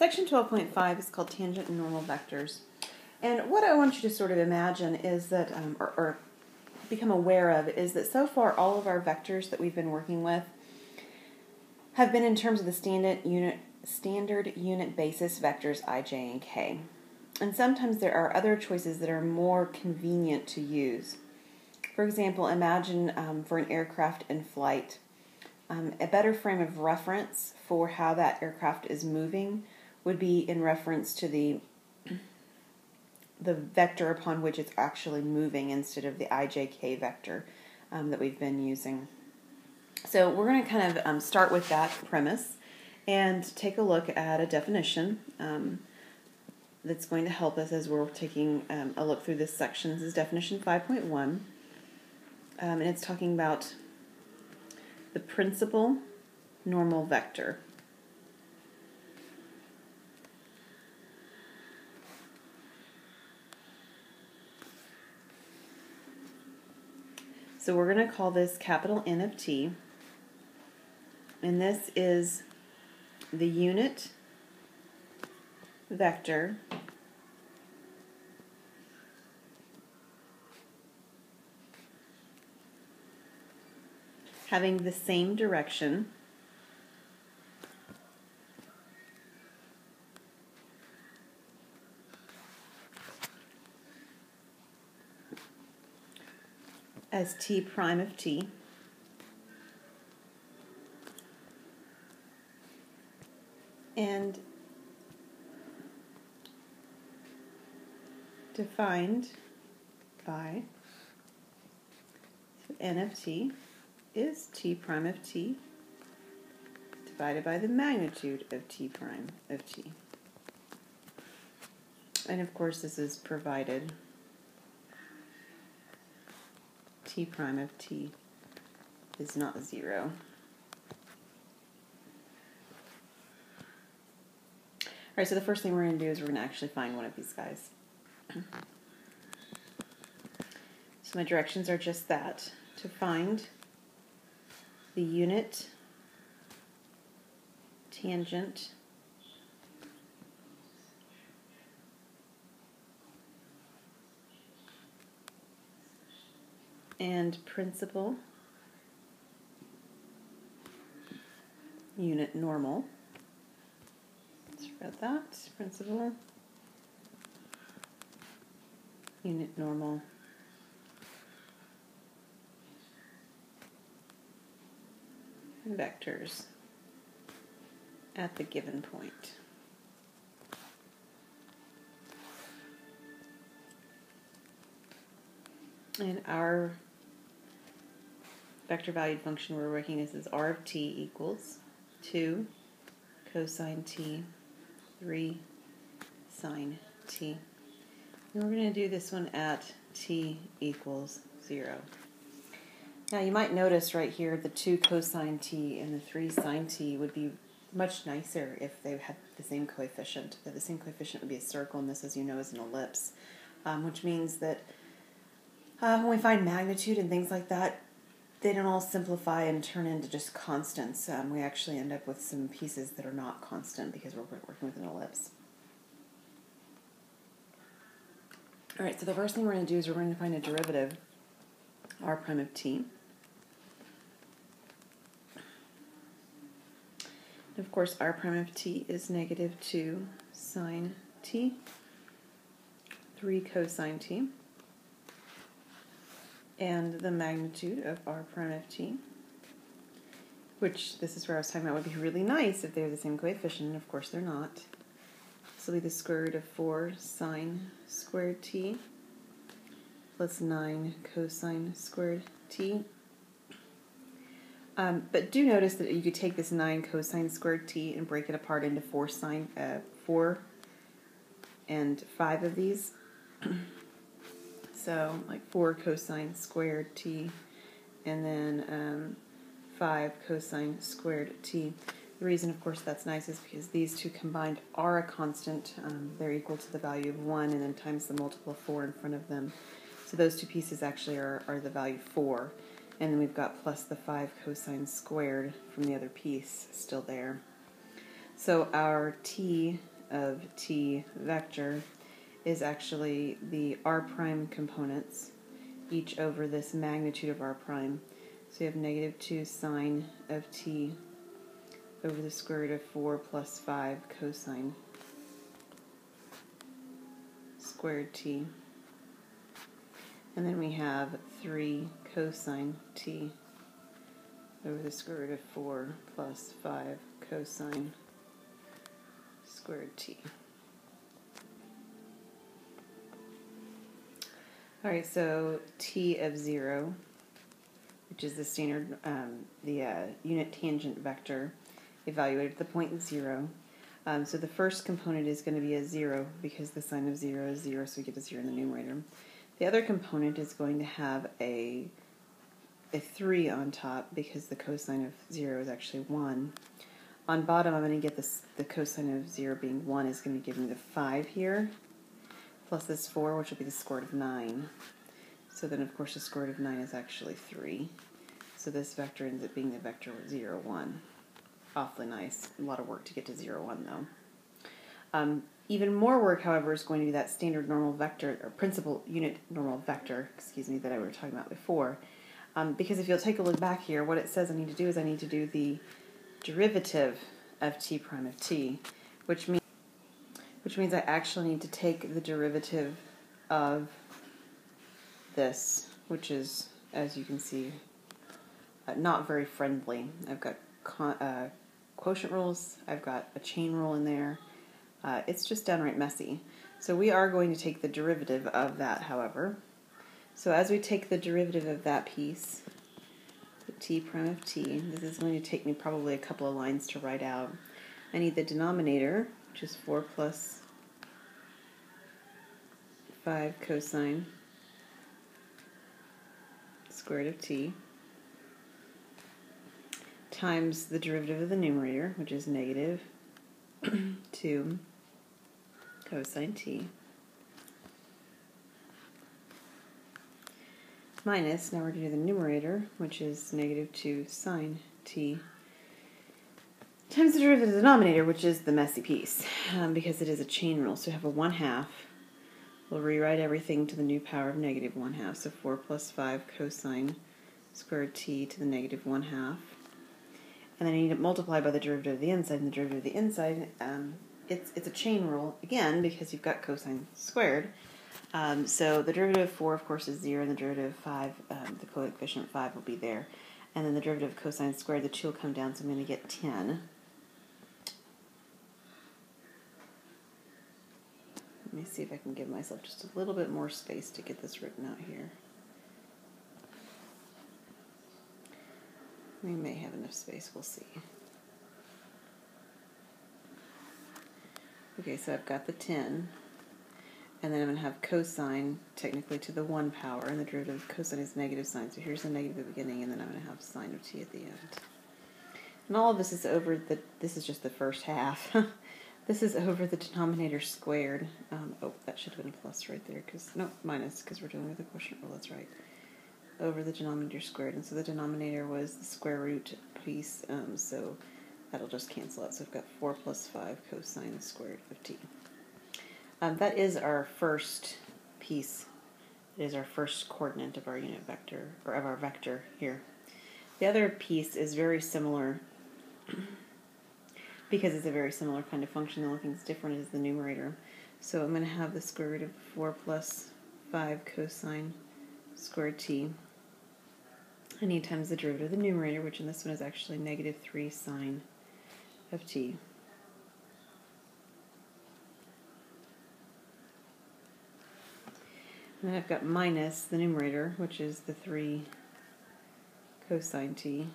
Section 12.5 is called tangent and normal vectors. And what I want you to sort of imagine is that, um, or, or become aware of, is that so far all of our vectors that we've been working with have been in terms of the standard unit, standard unit basis vectors i, j, and k. And sometimes there are other choices that are more convenient to use. For example, imagine um, for an aircraft in flight, um, a better frame of reference for how that aircraft is moving would be in reference to the the vector upon which it's actually moving instead of the ijk vector um, that we've been using. So we're going to kind of um, start with that premise and take a look at a definition um, that's going to help us as we're taking um, a look through this section. This is definition 5.1, um, and it's talking about the principal normal vector. So we're going to call this capital N of t. And this is the unit vector having the same direction as t prime of t. And defined by n of t is t prime of t divided by the magnitude of t prime of t. And of course this is provided t prime of t is not zero. Alright, so the first thing we're going to do is we're going to actually find one of these guys. So my directions are just that, to find the unit tangent and principal unit normal. Let's write that. Principal unit normal. vectors at the given point. And our vector valued function we're working is is r of t equals 2 cosine t, 3 sine t. And we're going to do this one at t equals 0. Now you might notice right here the 2 cosine t and the 3 sine t would be much nicer if they had the same coefficient. The same coefficient would be a circle, and this, as you know, is an ellipse, um, which means that uh, when we find magnitude and things like that, they don't all simplify and turn into just constants. Um, we actually end up with some pieces that are not constant because we're working with an ellipse. All right, so the first thing we're going to do is we're going to find a derivative, r prime of t. And of course, r prime of t is negative 2 sine t, 3 cosine t and the magnitude of r prime of t, which this is where I was talking about would be really nice if they're the same coefficient, of course they're not. This will be the square root of 4 sine squared t plus 9 cosine squared t. Um, but do notice that you could take this 9 cosine squared t and break it apart into 4 sine, uh, 4 and 5 of these. So like 4 cosine squared t and then um, 5 cosine squared t. The reason, of course, that's nice is because these two combined are a constant. Um, they're equal to the value of 1 and then times the multiple of 4 in front of them. So those two pieces actually are, are the value 4. And then we've got plus the 5 cosine squared from the other piece still there. So our t of t vector is actually the r prime components, each over this magnitude of r prime. So you have negative 2 sine of t over the square root of 4 plus 5 cosine squared t. And then we have 3 cosine t over the square root of 4 plus 5 cosine squared t. All right, so t of 0, which is the standard, um, the uh, unit tangent vector evaluated at the point 0. Um, so the first component is going to be a 0 because the sine of 0 is 0, so we get a 0 in the numerator. The other component is going to have a, a 3 on top because the cosine of 0 is actually 1. On bottom, I'm going to get this, the cosine of 0 being 1 is going to give me the 5 here, plus this 4, which will be the square root of 9. So then, of course, the square root of 9 is actually 3. So this vector ends up being the vector 0, 1 awfully nice. A lot of work to get to 0, 1 though. Um, even more work, however, is going to be that standard normal vector, or principal unit normal vector, excuse me, that I were talking about before. Um, because if you'll take a look back here, what it says I need to do is I need to do the derivative of t prime of t, which means which means I actually need to take the derivative of this, which is, as you can see, uh, not very friendly. I've got uh, quotient rules. I've got a chain rule in there. Uh, it's just downright messy. So we are going to take the derivative of that, however. So as we take the derivative of that piece, the t prime of t, this is going to take me probably a couple of lines to write out. I need the denominator, which is 4 plus 5 cosine squared of t times the derivative of the numerator, which is negative 2 cosine t, minus, now we're going to do the numerator, which is negative 2 sine t, times the derivative of the denominator, which is the messy piece, um, because it is a chain rule. So we have a 1 half. We'll rewrite everything to the new power of negative 1 half. So 4 plus 5 cosine squared t to the negative 1 half and then I need to multiply by the derivative of the inside, and the derivative of the inside, um, it's, it's a chain rule, again, because you've got cosine squared. Um, so the derivative of 4, of course, is 0, and the derivative of 5, um, the coefficient 5 will be there. And then the derivative of cosine squared, the 2 will come down, so I'm going to get 10. Let me see if I can give myself just a little bit more space to get this written out here. We may have enough space, we'll see. Okay, so I've got the 10, and then I'm going to have cosine technically to the 1 power, and the derivative of cosine is negative sine, so here's the negative at the beginning, and then I'm going to have sine of t at the end. And all of this is over the, this is just the first half. this is over the denominator squared. Um, oh, that should have been plus right there, because, no, minus, because we're dealing with a quotient rule, that's right over the denominator squared. And so the denominator was the square root piece, um, so that'll just cancel out. So we've got 4 plus 5 cosine squared of t. Um, that is our first piece. It is our first coordinate of our unit vector, or of our vector here. The other piece is very similar because it's a very similar kind of function. The only thing that's different is the numerator. So I'm going to have the square root of 4 plus 5 cosine squared t I need times the derivative of the numerator, which in this one is actually negative 3 sine of t. And then I've got minus the numerator, which is the 3 cosine t,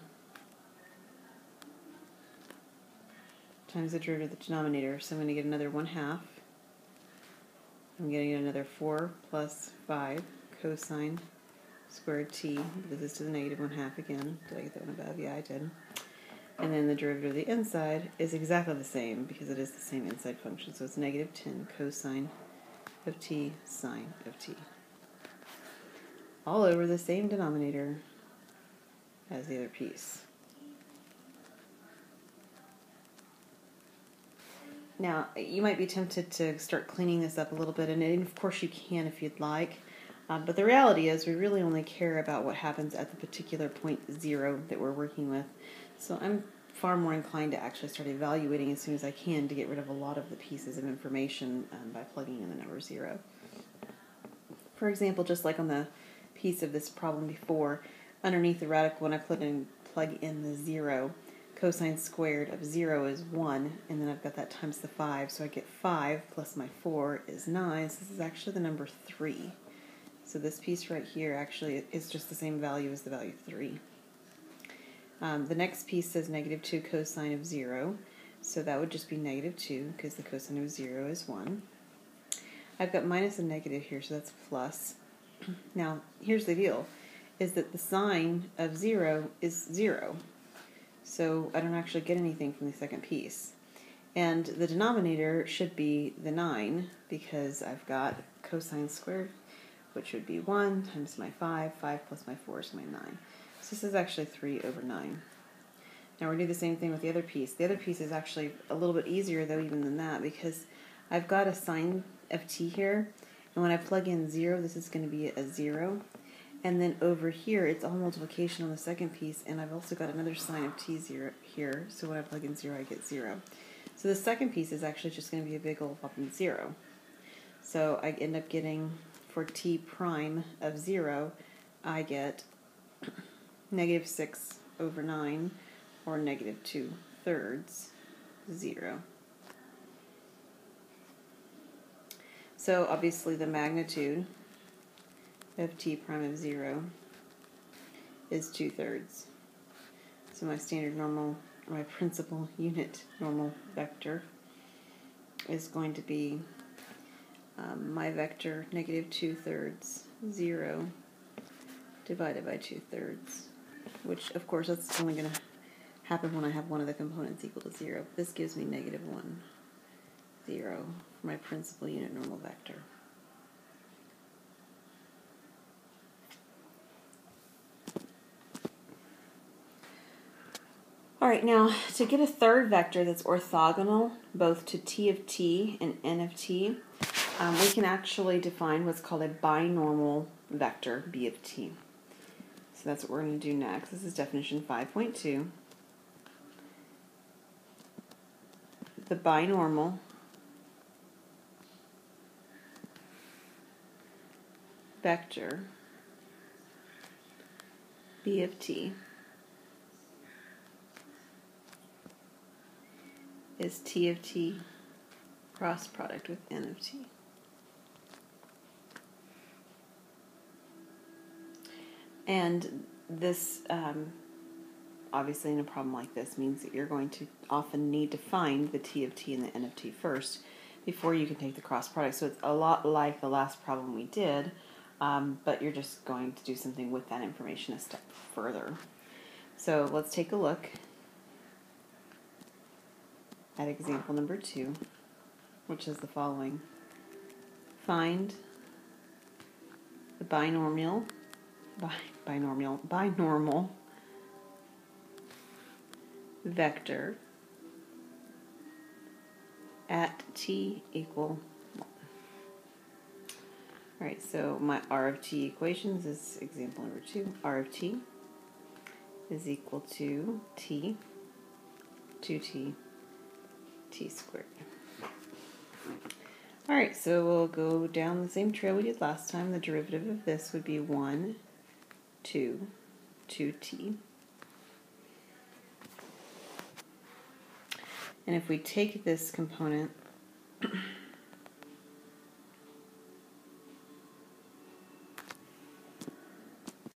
times the derivative of the denominator. So I'm going to get another 1 half. I'm getting another 4 plus 5 cosine squared t, this is to the negative 1 half again. Did I get that one above? Yeah, I did. And then the derivative of the inside is exactly the same because it is the same inside function. So it's negative 10 cosine of t sine of t. All over the same denominator as the other piece. Now, you might be tempted to start cleaning this up a little bit, and of course you can if you'd like. Um, but the reality is, we really only care about what happens at the particular point zero that we're working with. So I'm far more inclined to actually start evaluating as soon as I can to get rid of a lot of the pieces of information um, by plugging in the number zero. For example, just like on the piece of this problem before, underneath the radical, when I plug in, plug in the zero, cosine squared of 0 is 1, and then I've got that times the 5, so I get 5 plus my 4 is 9, so this is actually the number 3. So this piece right here actually is just the same value as the value 3. Um, the next piece says negative 2 cosine of 0, so that would just be negative 2 because the cosine of 0 is 1. I've got minus and negative here, so that's plus. Now, here's the deal, is that the sine of 0 is 0, so I don't actually get anything from the second piece. And the denominator should be the 9 because I've got cosine squared, which would be 1 times my 5. 5 plus my 4 is my 9. So this is actually 3 over 9. Now we're going to do the same thing with the other piece. The other piece is actually a little bit easier though even than that because I've got a sine of t here. And when I plug in 0, this is going to be a 0. And then over here, it's all multiplication on the second piece, and I've also got another sine of t zero here, so when I plug in 0, I get 0. So the second piece is actually just going to be a big old fucking 0. So I end up getting, for t prime of 0, I get negative 6 over 9, or negative 2 thirds, 0. So obviously the magnitude of t prime of 0 is 2 thirds. So my standard normal, my principal unit normal vector is going to be um, my vector negative 2 thirds 0 divided by 2 thirds, which of course that's only going to happen when I have one of the components equal to 0. This gives me negative 1, 0 for my principal unit normal vector. All right, now to get a third vector that's orthogonal both to t of t and n of t, um, we can actually define what's called a binormal vector b of t. So that's what we're going to do next. This is definition 5.2. The binormal vector b of t is T of T cross product with N of T. And this, um, obviously, in a problem like this, means that you're going to often need to find the T of T and the N of T first before you can take the cross product. So it's a lot like the last problem we did, um, but you're just going to do something with that information a step further. So let's take a look at example number two, which is the following. Find the binomial, bi, binomial, binormal vector at t equal 1. Alright, so my r of t equations is example number 2. r of t is equal to t, 2t t squared. Alright, so we'll go down the same trail we did last time. The derivative of this would be 1, 2, 2t. And if we take this component